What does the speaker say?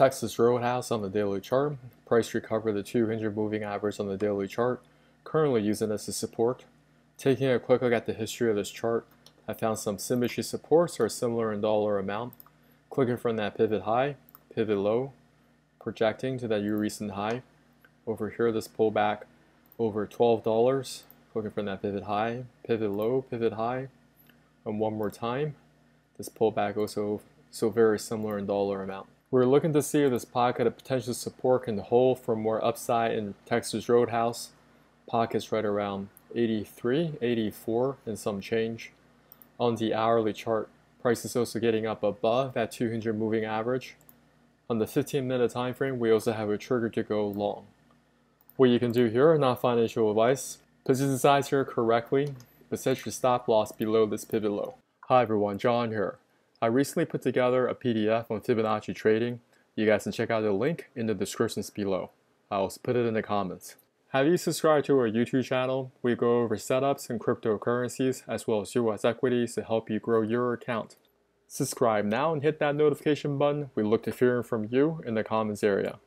Texas Roadhouse on the daily chart. Price recovered the 200 moving average on the daily chart, currently using this as support. Taking a quick look at the history of this chart, I found some symmetry supports are similar in dollar amount. Clicking from that pivot high, pivot low, projecting to that recent high. Over here, this pullback over $12, looking from that pivot high, pivot low, pivot high, and one more time. This pullback also so very similar in dollar amount. We're looking to see if this pocket of potential support can hold for more upside in Texas Roadhouse. Pockets right around 83, 84 and some change. On the hourly chart, price is also getting up above that 200 moving average. On the 15 minute time frame, we also have a trigger to go long. What you can do here, not financial advice, position size here correctly, but set your stop loss below this pivot low. Hi everyone, John here. I recently put together a PDF on Fibonacci trading. You guys can check out the link in the descriptions below. I'll put it in the comments. Have you subscribed to our YouTube channel? We go over setups and cryptocurrencies as well as US equities to help you grow your account. Subscribe now and hit that notification button. We look to hearing from you in the comments area.